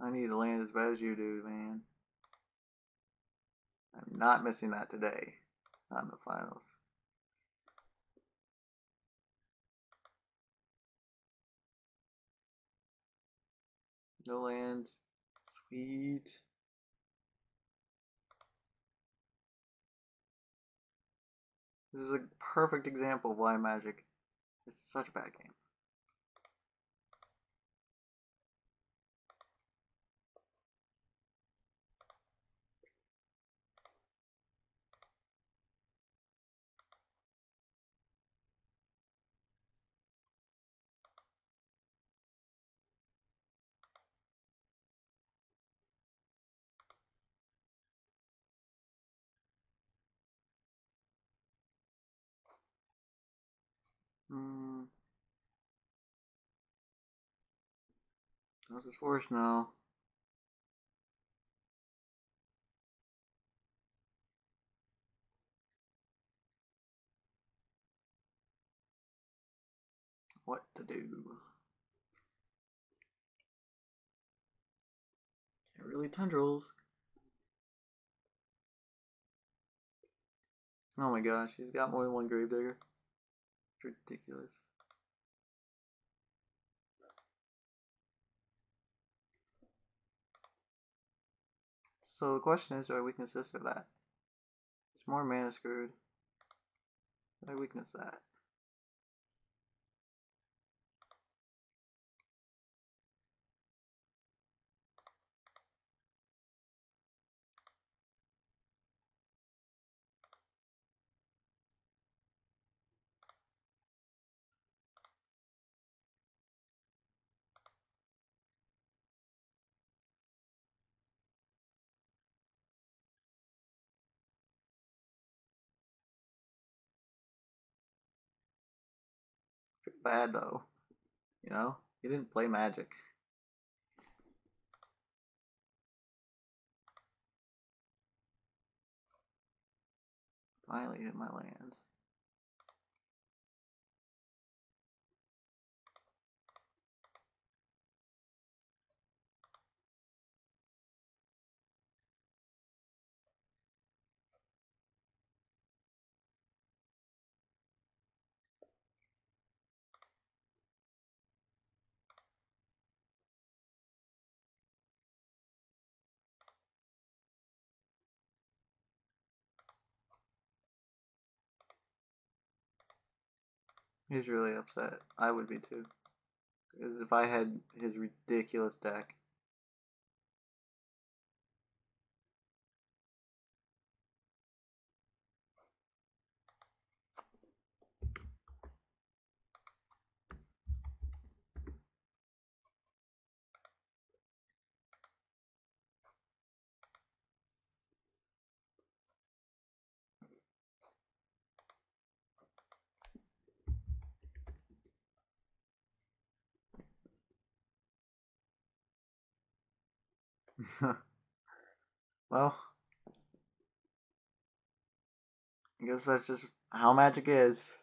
I need to land as bad as you do, man. I'm not missing that today. Not in the finals. No land. Sweet. This is a perfect example of why Magic is such a bad game. How's this worse now? What to do? Can't really tendrils. Oh my gosh, he's got more than one Gravedigger. It's ridiculous. So the question is, do I weakness this or that? It's more mana screwed. I weakness that. Bad though. You know, he didn't play Magic. Finally hit my land. He's really upset. I would be too. Because if I had his ridiculous deck. well, I guess that's just how magic is.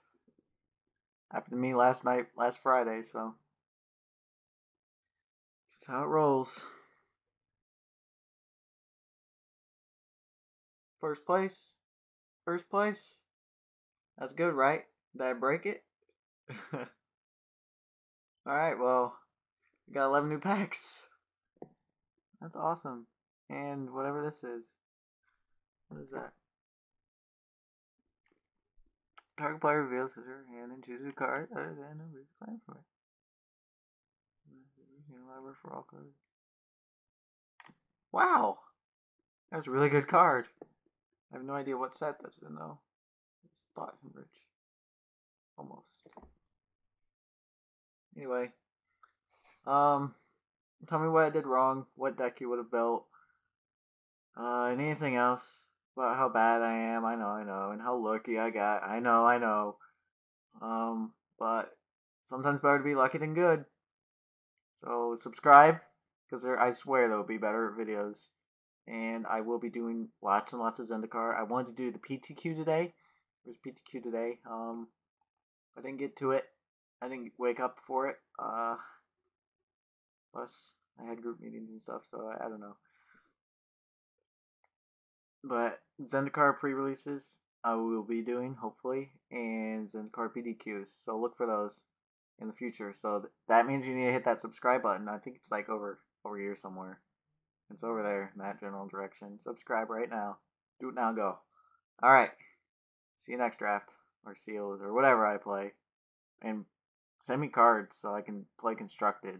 Happened to me last night, last Friday, so. That's how it rolls. First place. First place. That's good, right? Did I break it? Alright, well, we got 11 new packs. That's awesome. And whatever this is. What is that? Target player reveals his her hand and chooses a card other than a reason claim for it. for all cards. Wow! That's a really good card. I have no idea what set that's in though. It's thought rich. Almost. Anyway. Um Tell me what I did wrong, what deck you would have built, uh, and anything else about how bad I am. I know, I know, and how lucky I got. I know, I know. Um, but sometimes better to be lucky than good. So subscribe, because there, I swear there will be better videos, and I will be doing lots and lots of Zendikar. I wanted to do the PTQ today. There's PTQ today. Um, I didn't get to it. I didn't wake up for it. Uh, Plus, I had group meetings and stuff, so I, I don't know. But Zendikar pre-releases I will be doing hopefully, and Zendikar PTQs. So look for those in the future. So th- that means you need to hit that subscribe button. I think it's like over over here somewhere. It's over there in that general direction. Subscribe right now. Do it now. Go. All right. See you next draft or seals or whatever I play, and send me cards so I can play constructed.